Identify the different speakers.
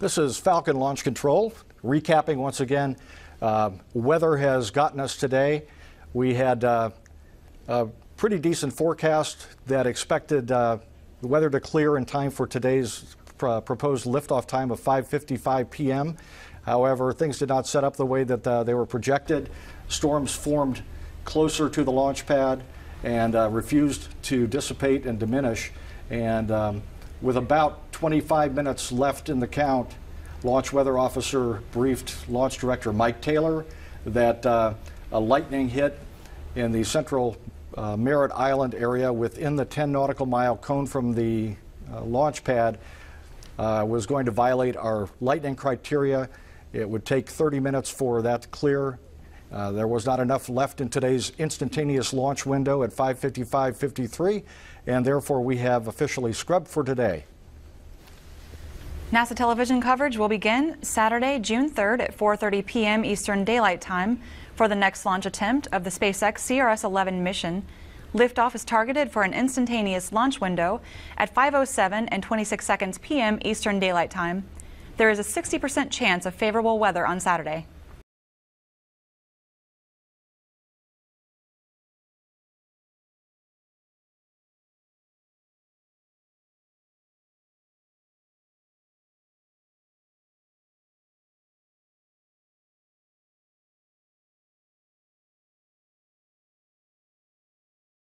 Speaker 1: This is Falcon Launch Control. Recapping once again, uh, weather has gotten us today. We had uh, a pretty decent forecast that expected uh, the weather to clear in time for today's pr- proposed liftoff time of 5:55 p.m. However, things did not set up the way that uh, they were projected. Storms formed closer to the launch pad and uh, refused to dissipate and diminish. And um, with about 25 minutes left in the count, Launch Weather Officer briefed Launch Director Mike Taylor that uh, a lightning hit in the central uh, Merritt Island area within the 10 nautical mile cone from the uh, launch pad uh, was going to violate our lightning criteria. It would take 30 minutes for that to clear. Uh, there was not enough left in today's instantaneous launch window at 5:55:53, and therefore we have officially scrubbed for today.
Speaker 2: NASA television coverage will begin Saturday, June 3rd at 4:30 p.m. Eastern Daylight Time for the next launch attempt of the SpaceX CRS-11 mission. Liftoff is targeted for an instantaneous launch window at 5:07 and 26 seconds p.m. Eastern Daylight Time. There is a 60% chance of favorable weather on Saturday.